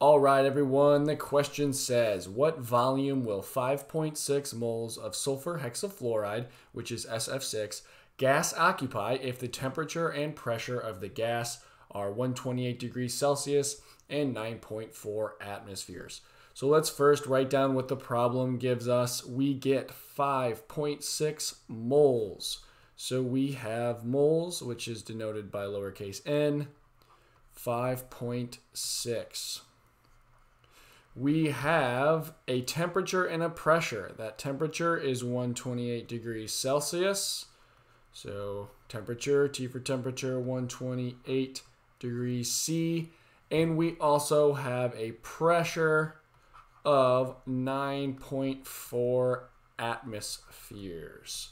All right, everyone, the question says What volume will 5.6 moles of sulfur hexafluoride, which is SF6, gas occupy if the temperature and pressure of the gas are 128 degrees Celsius and 9.4 atmospheres? So let's first write down what the problem gives us. We get 5.6 moles. So we have moles, which is denoted by lowercase n, 5.6 we have a temperature and a pressure. That temperature is 128 degrees Celsius. So temperature, T for temperature, 128 degrees C. And we also have a pressure of 9.4 atmospheres.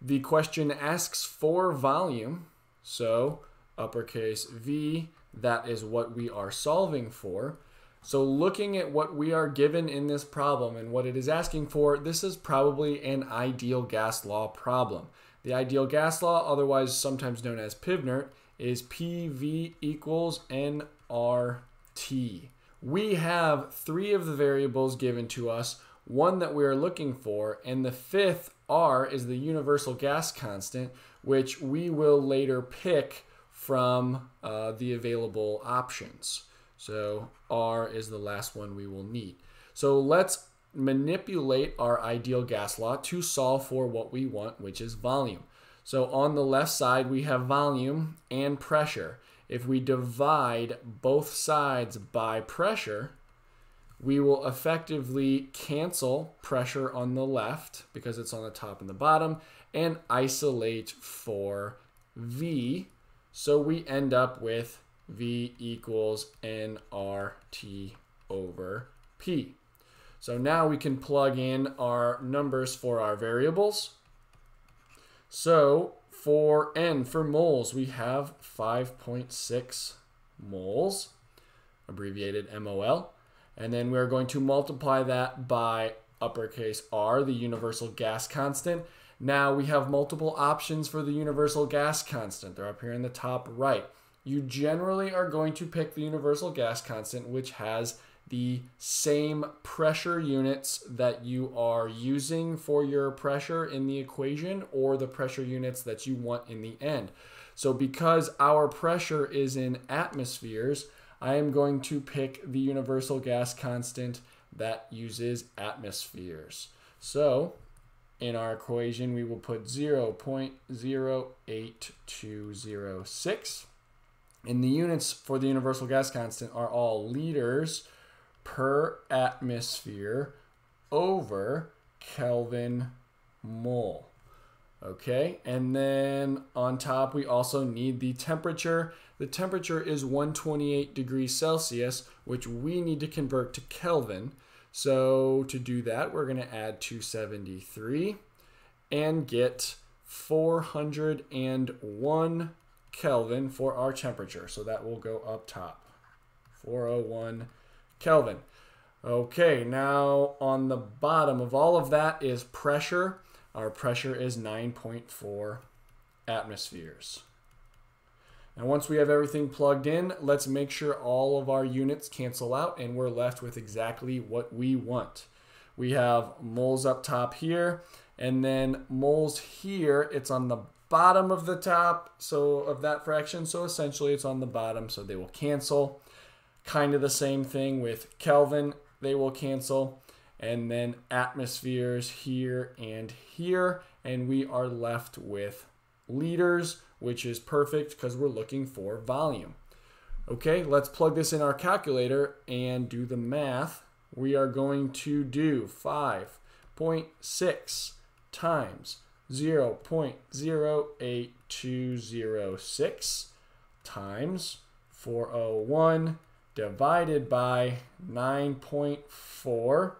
The question asks for volume. So uppercase V, that is what we are solving for. So looking at what we are given in this problem and what it is asking for, this is probably an ideal gas law problem. The ideal gas law, otherwise sometimes known as Pivnert, is PV equals nRT. We have three of the variables given to us, one that we are looking for, and the fifth R is the universal gas constant, which we will later pick from uh, the available options. So R is the last one we will need. So let's manipulate our ideal gas law to solve for what we want, which is volume. So on the left side, we have volume and pressure. If we divide both sides by pressure, we will effectively cancel pressure on the left because it's on the top and the bottom and isolate for V. So we end up with V equals nRT over P. So now we can plug in our numbers for our variables. So for N, for moles, we have 5.6 moles, abbreviated MOL. And then we're going to multiply that by uppercase R, the universal gas constant. Now we have multiple options for the universal gas constant. They're up here in the top right you generally are going to pick the universal gas constant, which has the same pressure units that you are using for your pressure in the equation or the pressure units that you want in the end. So because our pressure is in atmospheres, I am going to pick the universal gas constant that uses atmospheres. So in our equation, we will put 0.08206 and the units for the universal gas constant are all liters per atmosphere over Kelvin mole. Okay, and then on top we also need the temperature. The temperature is 128 degrees Celsius, which we need to convert to Kelvin. So to do that, we're going to add 273 and get 401 Kelvin for our temperature. So that will go up top. 401 Kelvin. Okay, now on the bottom of all of that is pressure. Our pressure is 9.4 atmospheres. And once we have everything plugged in, let's make sure all of our units cancel out and we're left with exactly what we want. We have moles up top here, and then moles here, it's on the bottom of the top so of that fraction. So essentially it's on the bottom so they will cancel. Kind of the same thing with Kelvin. They will cancel. And then atmospheres here and here. And we are left with liters which is perfect because we're looking for volume. Okay let's plug this in our calculator and do the math. We are going to do 5.6 times 0.08206 times 401 divided by 9.4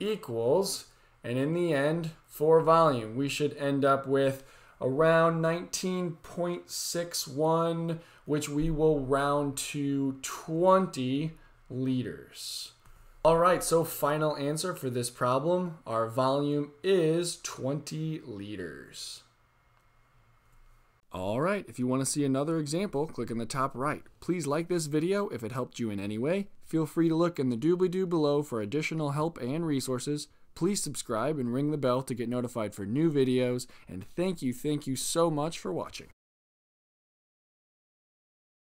equals, and in the end, for volume, we should end up with around 19.61, which we will round to 20 liters. All right, so final answer for this problem. Our volume is 20 liters. Alright, if you want to see another example, click in the top right. Please like this video if it helped you in any way. Feel free to look in the doobly-doo below for additional help and resources. Please subscribe and ring the bell to get notified for new videos. And thank you, thank you so much for watching.